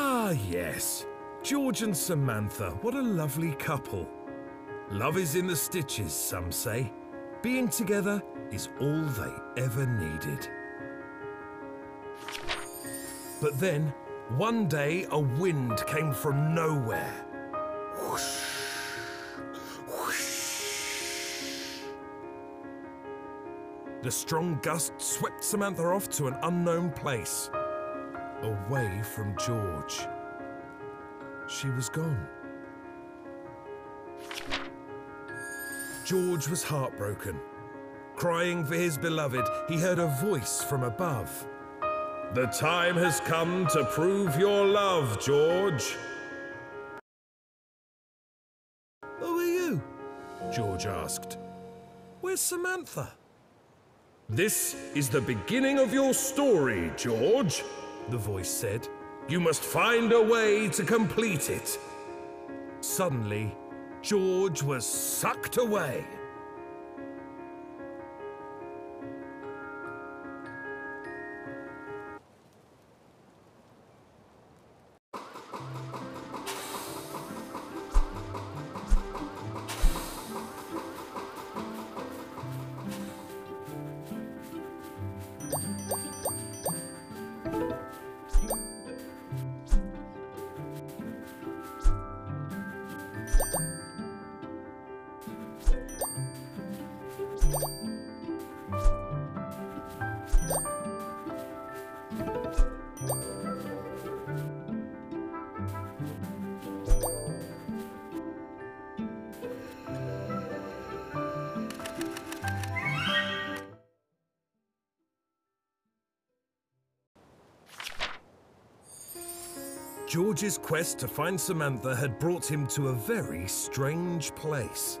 Ah, yes. George and Samantha, what a lovely couple. Love is in the stitches, some say. Being together is all they ever needed. But then, one day, a wind came from nowhere. Whoosh. The strong gust swept Samantha off to an unknown place, away from George. She was gone. George was heartbroken. Crying for his beloved, he heard a voice from above. The time has come to prove your love, George. Who are you? George asked. Where's Samantha? This is the beginning of your story, George, the voice said. You must find a way to complete it. Suddenly, George was sucked away. George's quest to find Samantha had brought him to a very strange place.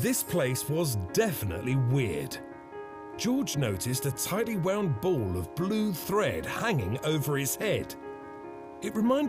This place was definitely weird. George noticed a tightly wound ball of blue thread hanging over his head. It reminded